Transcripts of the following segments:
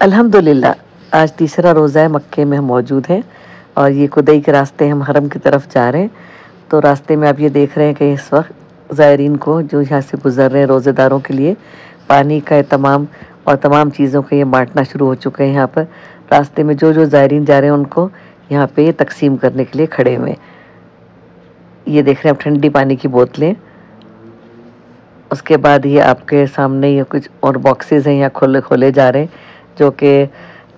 अल्हम्दुलिल्लाह, आज तीसरा रोज़ा है, मक्के में हम मौजूद हैं और ये खुदई के रास्ते हम हरम की तरफ़ जा रहे हैं। तो रास्ते में आप ये देख रहे हैं कि इस वक्त ज़ायरीन को जो यहाँ से गुज़र रहे हैं रोज़ेदारों के लिए, पानी का तमाम और तमाम चीज़ों का ये बांटना शुरू हो चुके हैं यहाँ पर। रास्ते में जो जो ज़ायरीन जा रहे हैं, उनको यहाँ पे तकसीम करने के लिए खड़े हुए ये देख रहे हैं, आप ठंडी पानी की बोतलें। उसके बाद ये आपके सामने ये कुछ और बॉक्सेस हैं, यहाँ खोले खोले जा रहे हैं। जो कि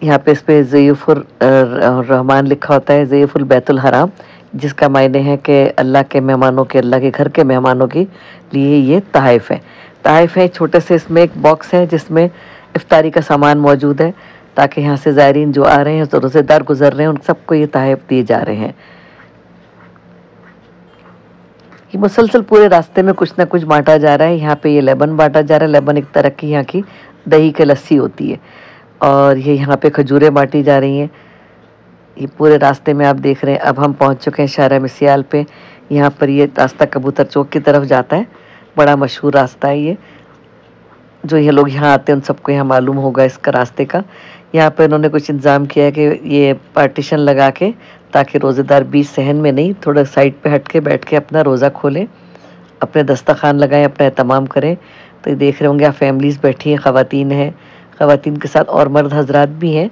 यहाँ पे इस पर ज़यफ़ुर रहमान लिखा होता है, ज़यफ़ुल बैतुल हराम, जिसका मायने है कि अल्लाह के मेहमानों के, अल्लाह के घर के मेहमानों के लिए ये तहफ़ है। तहफ़ है, छोटे से इसमें एक बॉक्स है, जिसमें इफ्तारी का सामान मौजूद है, ताकि यहाँ से ज़ायरीन जो आ रहे हैं, जो रोज़ेदार गुजर रहे हैं, उन सबको ये तहफ़ दिए जा रहे हैं। ये मुसलसल पूरे रास्ते में कुछ ना कुछ बांटा जा रहा है, यहाँ पे ये लेबन बांटा जा रहा है, लेबन एक तरह की यहाँ की दही के लस्सी होती है। और ये यहाँ पे खजूरें बांटी जा रही हैं। ये पूरे रास्ते में आप देख रहे हैं। अब हम पहुँच चुके हैं शारा मिसियाल पे। यहाँ पर ये रास्ता कबूतर चौक की तरफ़ जाता है। बड़ा मशहूर रास्ता है ये। जो ये लोग यहाँ आते हैं, उन सबको यहाँ मालूम होगा इसका रास्ते का। यहाँ पर इन्होंने कुछ इंतज़ाम किया है कि ये पार्टीशन लगा के, ताकि रोज़ेदार बीच सहन में नहीं, थोड़ा साइड पे हट के बैठ के अपना रोज़ा खोलें, अपने दस्तखान लगाएँ, अपना एहतमाम करें। तो ये देख रहे होंगे, आप फैमिलीज़ बैठी हैं, ख़वातीन हैं। ख़वातीन के साथ और मर्द हजरात भी हैं।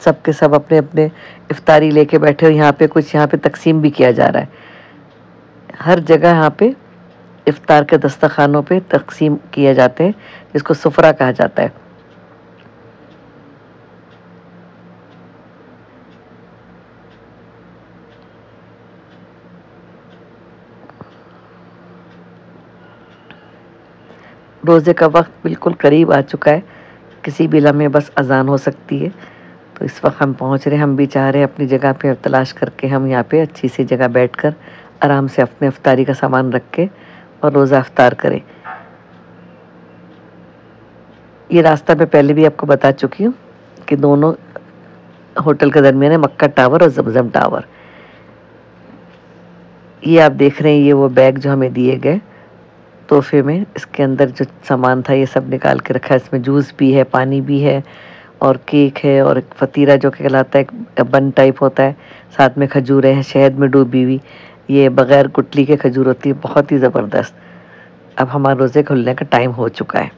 सब के सब अपने अपने इफ्तारी लेके बैठे हो। यहाँ पे कुछ यहाँ पे तकसीम भी किया जा रहा है। हर जगह यहाँ पे इफ्तार के दस्तखानों पे तकसीम किए जाते हैं, जिसको सफ़रा कहा जाता है। रोज़े का वक्त बिल्कुल करीब आ चुका है। किसी भी लम्हे बस अजान हो सकती है। तो इस वक्त हम पहुँच रहे हैं, हम भी चाह रहे हैं, अपनी जगह पे तलाश करके हम यहाँ पे अच्छी सी जगह बैठकर आराम से अपने अफ्तारी का सामान रख के और रोज़ा अफ्तार करें। ये रास्ता मैं पहले भी आपको बता चुकी हूँ कि दोनों होटल के दरमियान है, मक्का टावर और जमजम टावर। ये आप देख रहे हैं, ये वो बैग जो हमें दिए गए। तोहफे में इसके अंदर जो सामान था, ये सब निकाल के रखा है। इसमें जूस भी है, पानी भी है और केक है और एक फतीरा जो कहलाता है बन टाइप होता है। साथ में खजूरें हैं, शहद में डूबी हुई। ये बग़ैर कुटली के खजूर होती है, बहुत ही ज़बरदस्त। अब हमारे रोज़े खुलने का टाइम हो चुका है।